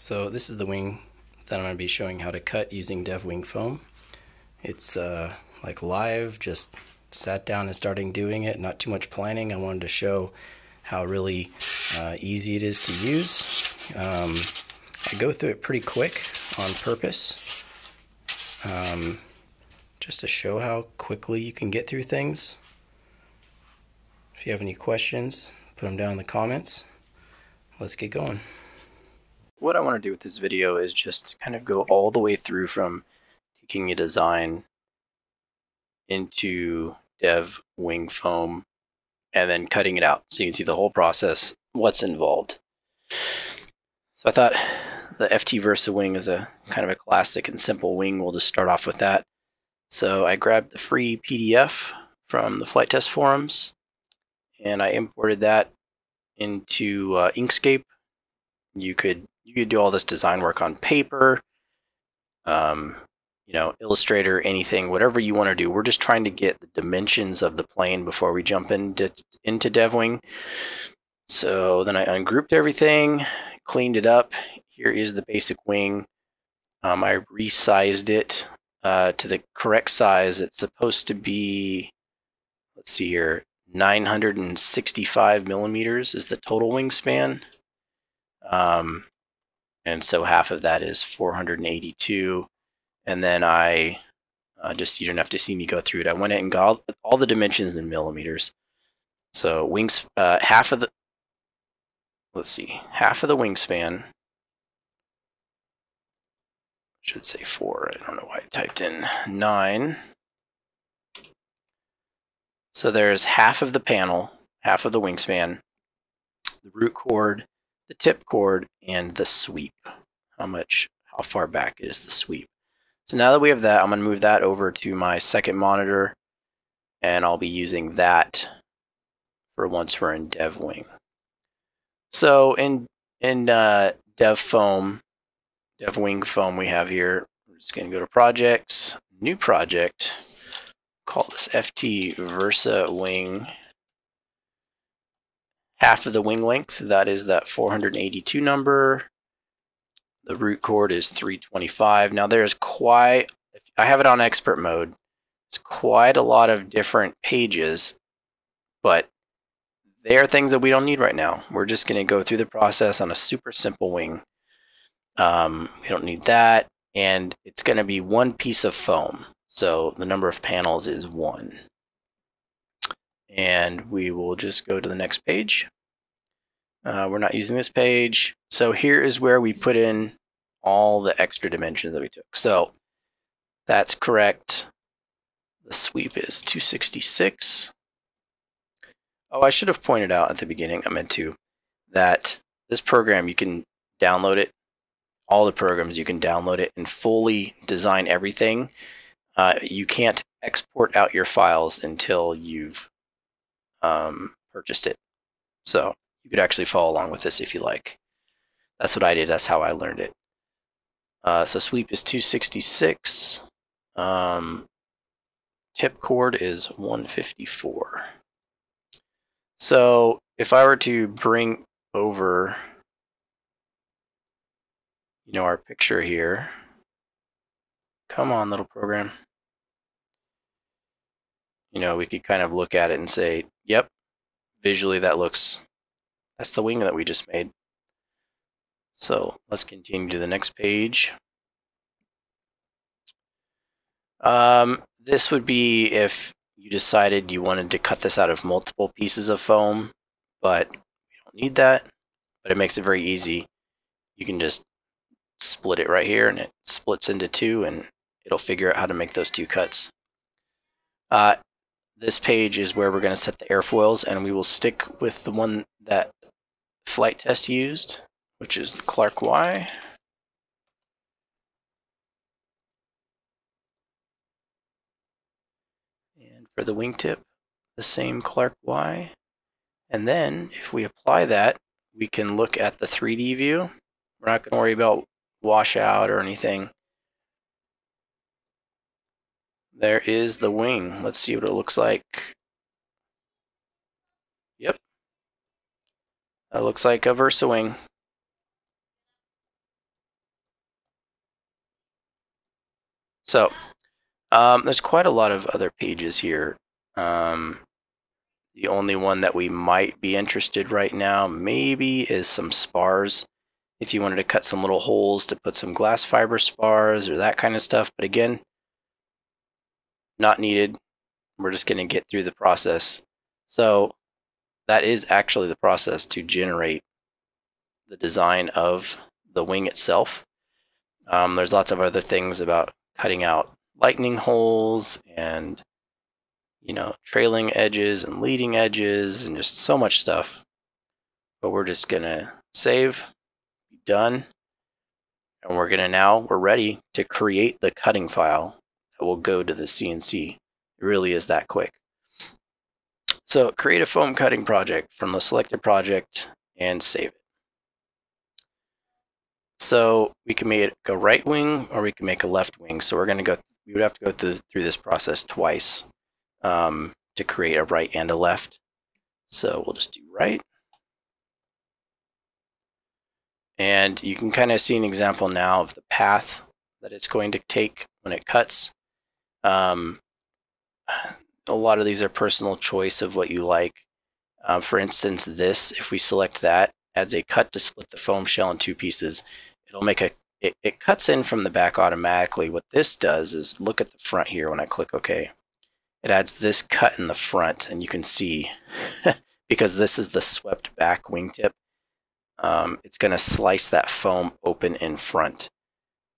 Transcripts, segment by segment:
So this is the wing that I'm going to be showing how to cut using DevWing foam. It's uh, like live, just sat down and starting doing it, not too much planning. I wanted to show how really uh, easy it is to use. Um, I go through it pretty quick on purpose, um, just to show how quickly you can get through things. If you have any questions, put them down in the comments. Let's get going what I want to do with this video is just kind of go all the way through from taking a design into dev wing foam and then cutting it out so you can see the whole process, what's involved. So I thought the FT Versa wing is a kind of a classic and simple wing. We'll just start off with that. So I grabbed the free PDF from the Flite Test forums and I imported that into uh, Inkscape. You could you could do all this design work on paper, um, you know, Illustrator, anything, whatever you want to do. We're just trying to get the dimensions of the plane before we jump into into DevWing. So then I ungrouped everything, cleaned it up. Here is the basic wing. Um, I resized it uh, to the correct size. It's supposed to be, let's see here, 965 millimeters is the total wingspan. Um, and so half of that is 482 and then I uh, just you don't have to see me go through it I went in and got all, all the dimensions in millimeters. So wings uh, half of the let's see half of the wingspan should say four I don't know why I typed in nine. So there's half of the panel half of the wingspan the root chord the tip chord, and the sweep. How much, how far back is the sweep? So now that we have that, I'm going to move that over to my second monitor, and I'll be using that for once we're in DevWing. So in in uh, DevFoam, DevWing foam we have here, we're just going to go to Projects, New Project, call this FT Versa Wing half of the wing length. That is that 482 number. The root chord is 325. Now there's quite, I have it on expert mode. It's quite a lot of different pages, but they are things that we don't need right now. We're just going to go through the process on a super simple wing. Um, we don't need that. And it's going to be one piece of foam. So the number of panels is one and we will just go to the next page. Uh, we're not using this page. So here is where we put in all the extra dimensions that we took. So that's correct. The sweep is 266. Oh, I should have pointed out at the beginning, I meant to, that this program, you can download it. All the programs, you can download it and fully design everything. Uh, you can't export out your files until you've um, purchased it. So you could actually follow along with this if you like. That's what I did. That's how I learned it. Uh, so sweep is 266. Um, tip chord is 154. So if I were to bring over, you know, our picture here. Come on, little program you know, we could kind of look at it and say, yep, visually that looks, that's the wing that we just made. So let's continue to the next page. Um, this would be if you decided you wanted to cut this out of multiple pieces of foam, but we don't need that. But it makes it very easy. You can just split it right here and it splits into two and it'll figure out how to make those two cuts. Uh, this page is where we're going to set the airfoils and we will stick with the one that Flite Test used, which is the Clark Y. And for the wingtip, the same Clark Y. And then if we apply that, we can look at the 3D view. We're not going to worry about washout or anything. There is the wing. Let's see what it looks like. Yep. That looks like a Versa wing. So, um, there's quite a lot of other pages here. Um, the only one that we might be interested right now maybe is some spars. If you wanted to cut some little holes to put some glass fiber spars or that kind of stuff. But again, not needed. We're just going to get through the process. So that is actually the process to generate the design of the wing itself. Um, there's lots of other things about cutting out lightning holes and you know trailing edges and leading edges and just so much stuff. But we're just gonna save, done, and we're gonna now we're ready to create the cutting file that will go to the CNC. It really is that quick. So create a foam cutting project from the selected project and save it. So we can make a right wing or we can make a left wing. So we're going to go, we would have to go through, through this process twice um, to create a right and a left. So we'll just do right. And you can kind of see an example now of the path that it's going to take when it cuts. Um, a lot of these are personal choice of what you like. Um, for instance, this, if we select that, adds a cut to split the foam shell in two pieces. It'll make a, it, it cuts in from the back automatically. What this does is look at the front here when I click OK. It adds this cut in the front and you can see because this is the swept back wingtip, um, it's going to slice that foam open in front.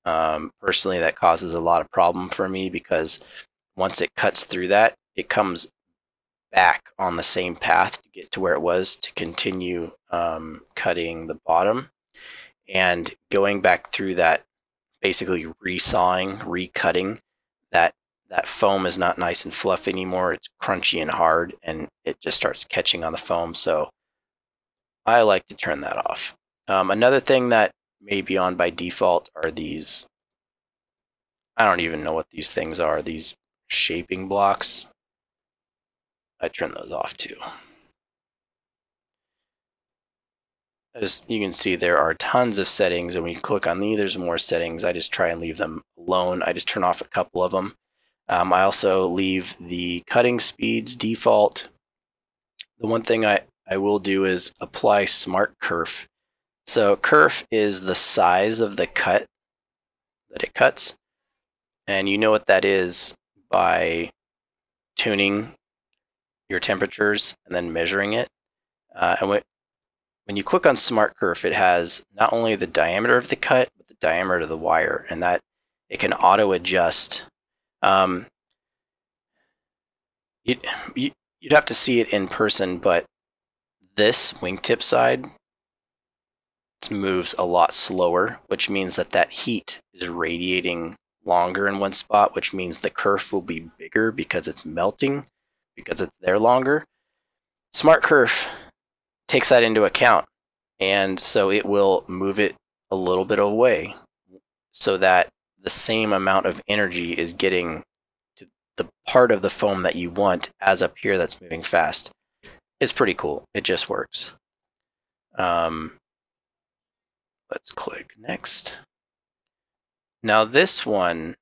Um, personally, that causes a lot of problem for me because once it cuts through that, it comes back on the same path to get to where it was to continue um, cutting the bottom. And going back through that basically resawing recutting that that foam is not nice and fluffy anymore. It's crunchy and hard and it just starts catching on the foam. So I like to turn that off. Um, another thing that may be on by default are these I don't even know what these things are these shaping blocks I turn those off too. As you can see, there are tons of settings, and when you click on these, there's more settings. I just try and leave them alone. I just turn off a couple of them. Um, I also leave the cutting speeds default. The one thing I, I will do is apply Smart Kerf. So kerf is the size of the cut that it cuts. And you know what that is by tuning your temperatures and then measuring it. Uh, and when, when you click on Smart Kerf, it has not only the diameter of the cut, but the diameter of the wire, and that it can auto adjust. Um, you'd, you'd have to see it in person, but this wingtip side moves a lot slower, which means that that heat is radiating longer in one spot, which means the kerf will be bigger because it's melting because it's there longer. Smart Kerf takes that into account. And so it will move it a little bit away so that the same amount of energy is getting to the part of the foam that you want as up here that's moving fast. It's pretty cool. It just works. Um, let's click next. Now this one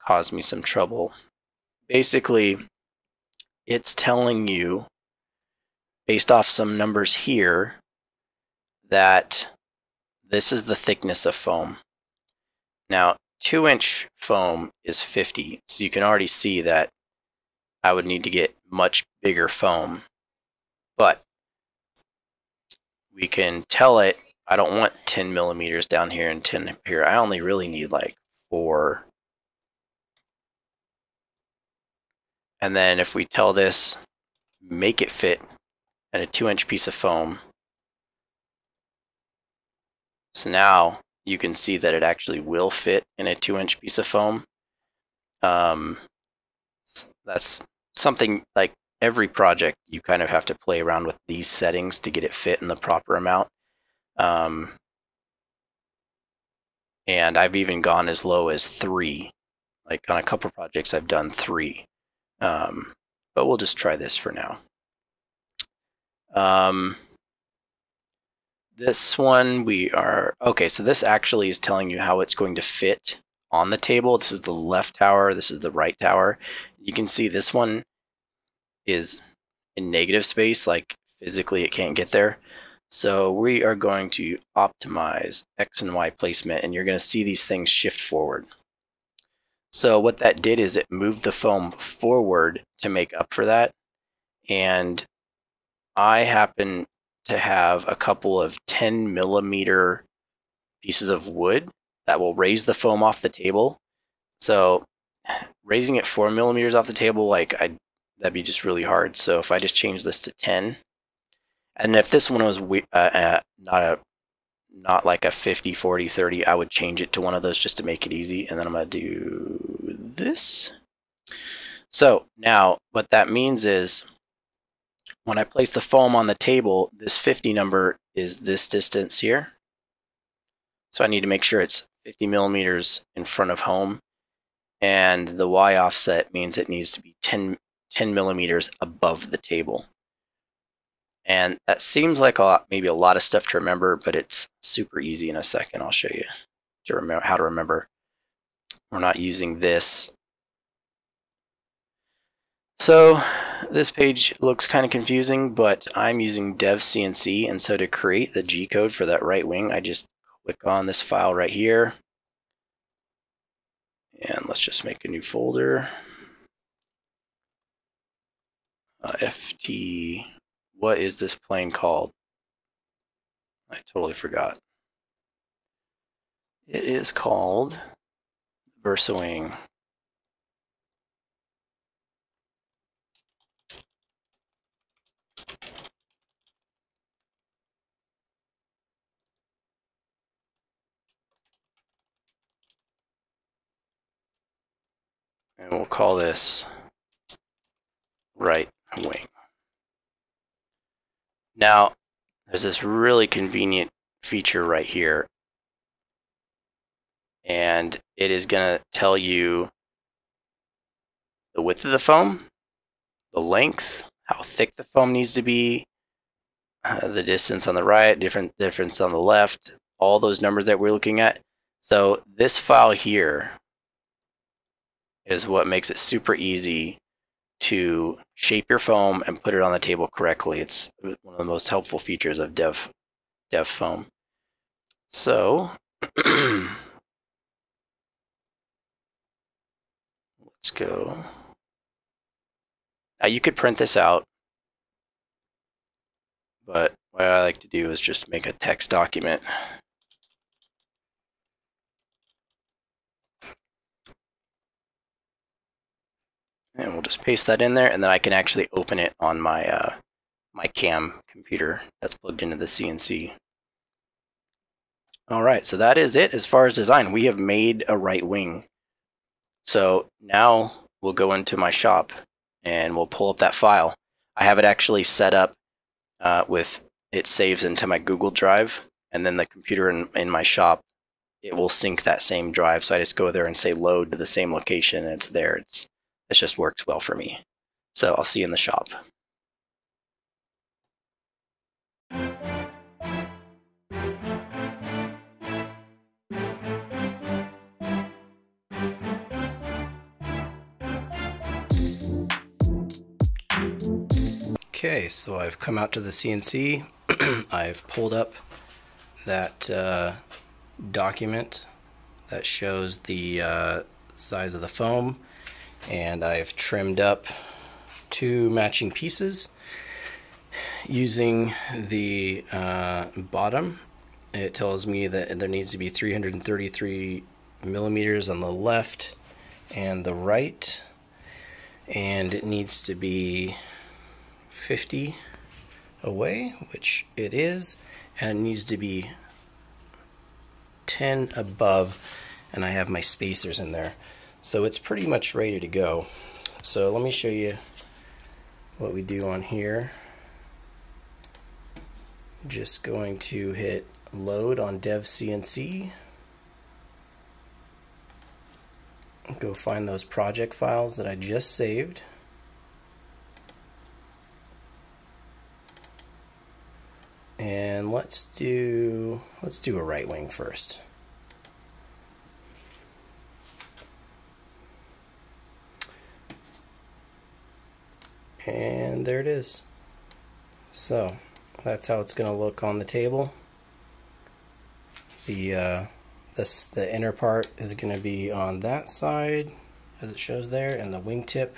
caused me some trouble. Basically, it's telling you, based off some numbers here, that this is the thickness of foam. Now, 2 inch foam is 50, so you can already see that I would need to get much bigger foam. But we can tell it, I don't want 10 millimeters down here and 10 here. I only really need like 4 And then if we tell this, make it fit in a two inch piece of foam. So now you can see that it actually will fit in a two inch piece of foam. Um, that's something like every project you kind of have to play around with these settings to get it fit in the proper amount. Um, and I've even gone as low as three. Like on a couple projects, I've done three. Um, but we'll just try this for now. Um, this one we are, okay, so this actually is telling you how it's going to fit on the table. This is the left tower. This is the right tower. You can see this one is in negative space, like physically it can't get there. So we are going to optimize X and Y placement and you're going to see these things shift forward. So what that did is it moved the foam forward to make up for that. And I happen to have a couple of 10 millimeter pieces of wood that will raise the foam off the table. So raising it four millimeters off the table, like I, that'd be just really hard. So if I just change this to 10, and if this one was uh, uh, not a not like a 50, 40, 30, I would change it to one of those just to make it easy. And then I'm going to do this. So now what that means is when I place the foam on the table, this 50 number is this distance here. So I need to make sure it's 50 millimeters in front of home. And the Y offset means it needs to be 10, 10 millimeters above the table. And that seems like a lot, maybe a lot of stuff to remember, but it's super easy in a second. I'll show you to remember how to remember. We're not using this. So this page looks kind of confusing, but I'm using dev CNC. And so to create the G code for that right wing, I just click on this file right here. And let's just make a new folder. Uh, FT what is this plane called? I totally forgot. It is called VersaWing. And we'll call this right wing. Now, there's this really convenient feature right here. And it is going to tell you the width of the foam, the length, how thick the foam needs to be, uh, the distance on the right, different difference on the left, all those numbers that we're looking at. So this file here is what makes it super easy to shape your foam and put it on the table correctly. It's one of the most helpful features of Dev, Dev Foam. So, let's go. Now you could print this out, but what I like to do is just make a text document. And we'll just paste that in there, and then I can actually open it on my uh, my CAM computer that's plugged into the CNC. All right, so that is it as far as design. We have made a right wing. So now we'll go into my shop and we'll pull up that file. I have it actually set up uh, with it saves into my Google Drive, and then the computer in, in my shop, it will sync that same drive. So I just go there and say load to the same location, and it's there. It's this just works well for me. So I'll see you in the shop. Okay, so I've come out to the CNC. I've pulled up that uh, document that shows the uh, size of the foam and I've trimmed up two matching pieces using the uh, bottom. It tells me that there needs to be 333 millimeters on the left and the right. And it needs to be 50 away which it is. And it needs to be 10 above. And I have my spacers in there so it's pretty much ready to go. So let me show you what we do on here. Just going to hit load on Dev CNC. Go find those project files that I just saved. And let's do let's do a right wing first. And there it is. So that's how it's going to look on the table. The uh, this the inner part is going to be on that side as it shows there and the wingtip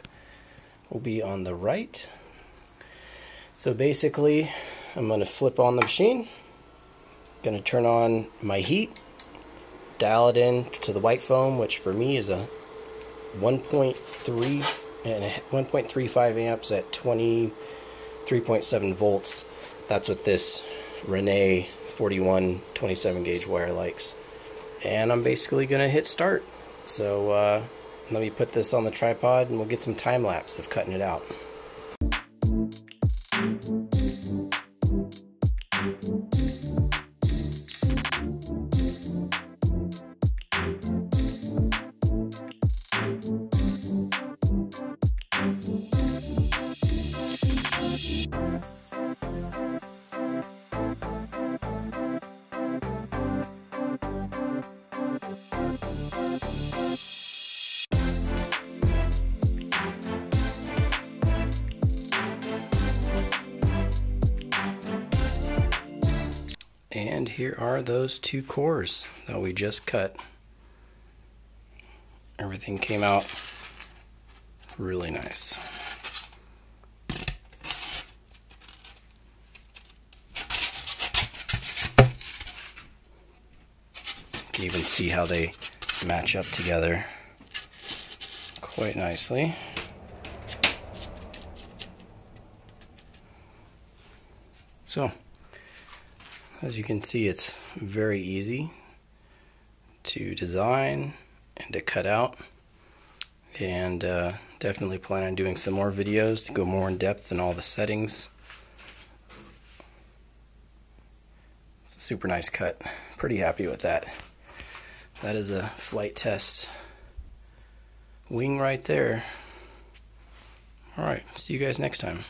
will be on the right. So basically I'm going to flip on the machine. Going to turn on my heat, dial it in to the white foam which for me is a 1.3 and 1.35 amps at 23.7 volts. That's what this Rene 41 27 gauge wire likes. And I'm basically going to hit start. So uh, let me put this on the tripod and we'll get some time lapse of cutting it out. And here are those two cores that we just cut. Everything came out really nice. You can even see how they match up together quite nicely. So, as you can see, it's very easy to design and to cut out. And uh, definitely plan on doing some more videos to go more in depth in all the settings. Super nice cut. Pretty happy with that. That is a Flite Test wing right there. Alright, see you guys next time.